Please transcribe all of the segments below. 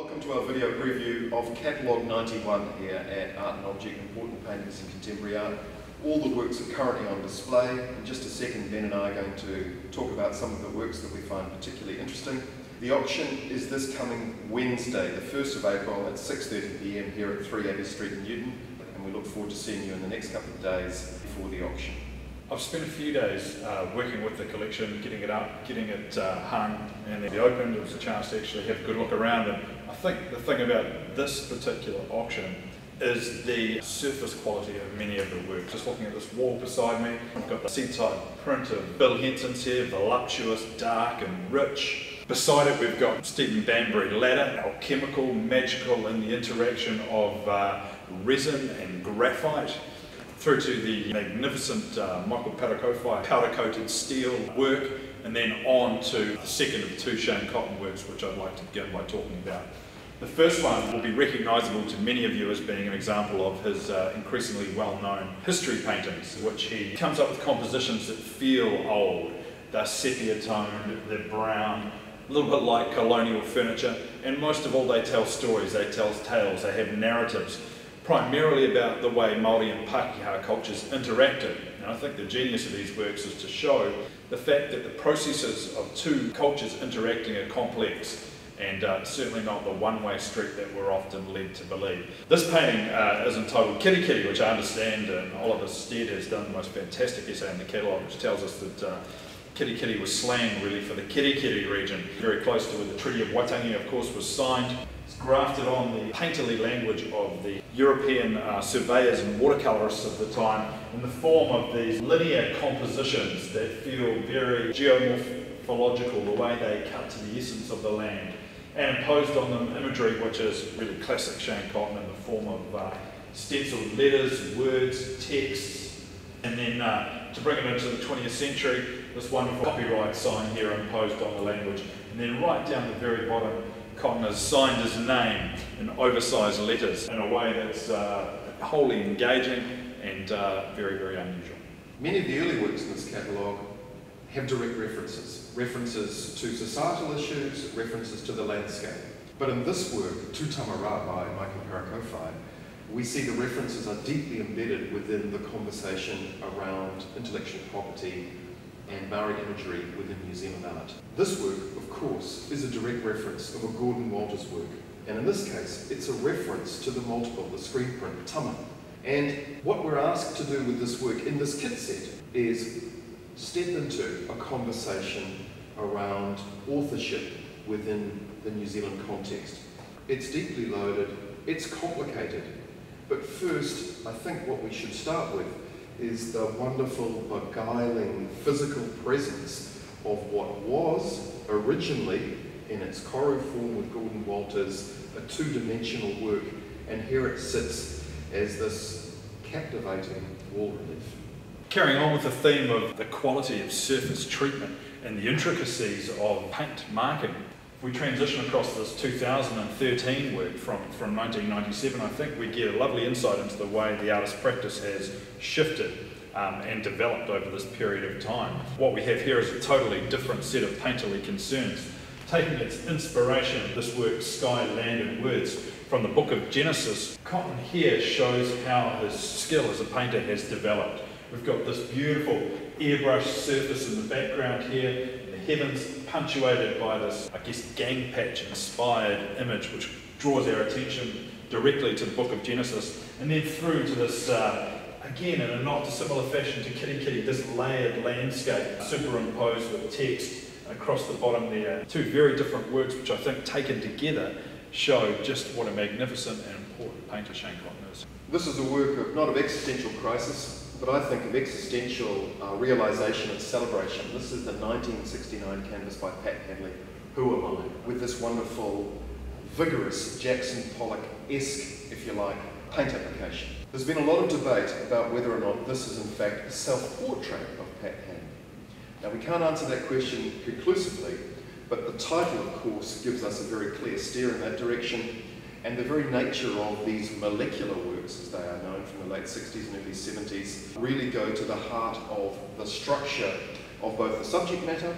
Welcome to our video preview of Catalogue 91 here at Art and Object, Important Paintings in Contemporary Art. All the works are currently on display. In just a second, Ben and I are going to talk about some of the works that we find particularly interesting. The auction is this coming Wednesday, the 1st of April at 6.30pm here at 3 Abbey Street in Newton, and we look forward to seeing you in the next couple of days before the auction. I've spent a few days uh, working with the collection, getting it up, getting it uh, hung, and then opened. It was a chance to actually have a good look around. And I think the thing about this particular auction is the surface quality of many of the works. Just looking at this wall beside me, I've got the C-type print of Bill Henson's here, voluptuous, dark and rich. Beside it we've got Stephen Bambury ladder, alchemical, magical in the interaction of uh, resin and graphite through to the magnificent uh, Michael Parekowhai powder-coated steel work, and then on to the second of the two Shane Cotton works, which I'd like to begin by talking about. The first one will be recognisable to many of you as being an example of his uh, increasingly well-known history paintings, which he comes up with compositions that feel old. They're sepia-toned, they're brown, a little bit like colonial furniture, and most of all they tell stories, they tell tales, they have narratives primarily about the way Māori and Pākehā cultures interacted. And I think the genius of these works is to show the fact that the processes of two cultures interacting are complex and uh, certainly not the one-way street that we're often led to believe. This painting uh, is entitled Kitty Kitty, which I understand and Oliver Stead has done the most fantastic essay in the catalogue, which tells us that uh, Kitty Kitty was slang really for the Kerikeri region, very close to where the Treaty of Waitangi of course was signed. It's grafted on the painterly language of the European uh, surveyors and watercolourists of the time in the form of these linear compositions that feel very geomorphological, the way they cut to the essence of the land, and imposed on them imagery which is really classic Shane Cotton in the form of uh, stenciled letters, words, texts, and then uh, to bring it into the 20th century, this wonderful copyright sign here imposed on the language, and then right down the very bottom, Cotton has signed his name in oversized letters in a way that's uh, wholly engaging and uh, very, very unusual. Many of the early works in this catalogue have direct references, references to societal issues, references to the landscape. But in this work, Tu Tama by Michael Parekowhai, we see the references are deeply embedded within the conversation around intellectual property, and Maori imagery within museum Zealand art. This work, of course, is a direct reference of a Gordon Walters work, and in this case, it's a reference to the multiple, the screen print, Tama. And what we're asked to do with this work in this kit set is step into a conversation around authorship within the New Zealand context. It's deeply loaded, it's complicated, but first, I think what we should start with is the wonderful, beguiling physical presence of what was originally, in its Koru form with Gordon Walters, a two-dimensional work, and here it sits as this captivating wall relief. Carrying on with the theme of the quality of surface treatment and the intricacies of paint marking, we transition across this 2013 work from, from 1997, I think we get a lovely insight into the way the artist's practice has shifted um, and developed over this period of time. What we have here is a totally different set of painterly concerns. Taking its inspiration, this work, Sky, Land and Words, from the book of Genesis, Cotton here shows how his skill as a painter has developed. We've got this beautiful airbrush surface in the background here, heavens punctuated by this, I guess, gang patch inspired image which draws our attention directly to the book of Genesis and then through to this, uh, again in a not dissimilar fashion to Kitty Kitty, this layered landscape superimposed with text across the bottom there. Two very different works which I think taken together show just what a magnificent and important painter Shane Cotton is. This is a work of, not of existential crisis, but I think of existential uh, realization and celebration. This is the 1969 canvas by Pat Hanly, Who Am I? With this wonderful, vigorous Jackson Pollock-esque, if you like, paint application. There's been a lot of debate about whether or not this is in fact a self-portrait of Pat Hanly. Now we can't answer that question conclusively, but the title of course gives us a very clear steer in that direction and the very nature of these molecular works, as they are known from the late 60s and early 70s, really go to the heart of the structure of both the subject matter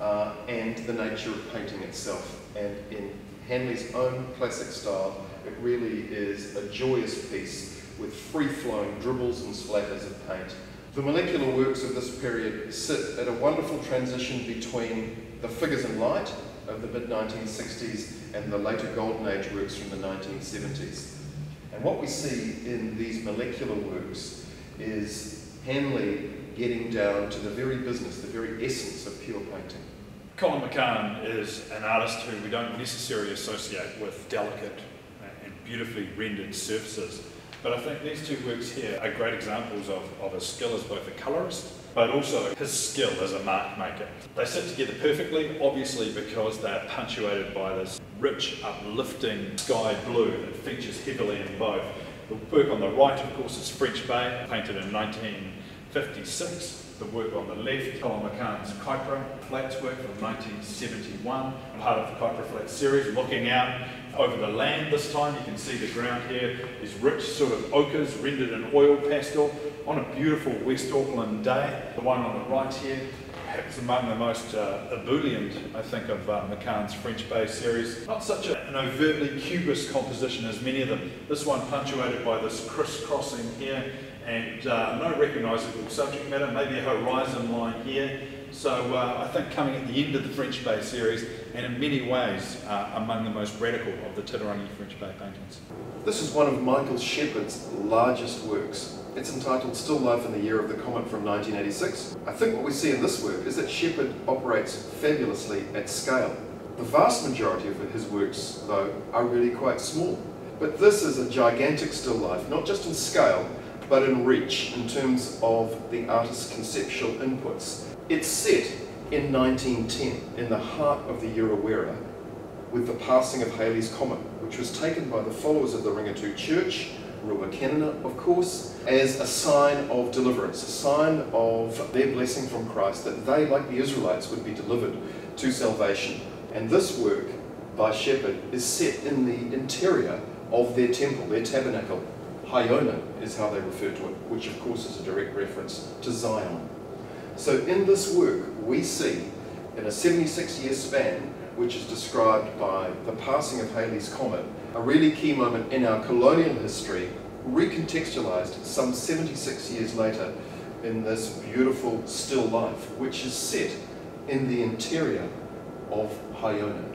uh, and the nature of painting itself. And in Hanly's own classic style. It really is a joyous piece with free-flowing dribbles and splatters of paint. The molecular works of this period sit at a wonderful transition between the figures in light of the mid-1960s and the later Golden Age works from the 1970s. And what we see in these molecular works is Hanly getting down to the very business, the very essence of pure painting. Colin McCahon is an artist who we don't necessarily associate with delicate and beautifully rendered surfaces. But I think these two works here are great examples of, of skill as both a colourist, but also his skill as a mark maker. They sit together perfectly, obviously because they're punctuated by this rich, uplifting sky blue that features heavily in both. The work on the right, of course, is French Bay, painted in 1956 the work on the left, Colin McCahon's Kaipara flats work from 1971, part of the Kaipara flats series, looking out over the land this time. You can see the ground here is rich sort of ochres rendered in oil pastel on a beautiful West Auckland day. The one on the right here, perhaps among the most uh, ebullient, I think, of uh, McCahon's French Bay series. Not such a, an overtly cubist composition as many of them. This one punctuated by this crisscrossing here and uh, no recognisable subject matter, maybe a horizon line here. So uh, I think coming at the end of the French Bay series, and in many ways uh, among the most radical of the Titirangi French Bay paintings. This is one of Michael Shepherd's largest works. It's entitled Still Life in the Year of the Comet from 1986. I think what we see in this work is that Shepard operates fabulously at scale. The vast majority of his works, though, are really quite small. But this is a gigantic still life, not just in scale, but in reach in terms of the artist's conceptual inputs. It's set in 1910 in the heart of the Urewera with the passing of Halley's Comet, which was taken by the followers of the Ringatu Church, Rua Kenana of course, as a sign of deliverance, a sign of their blessing from Christ, that they, like the Israelites, would be delivered to salvation. And this work by Shepherd is set in the interior of their temple, their tabernacle, Hiona is how they refer to it, which of course is a direct reference to Zion. So in this work, we see in a 76 year span, which is described by the passing of Halley's Comet, a really key moment in our colonial history, recontextualized some 76 years later in this beautiful still life, which is set in the interior of Hiona.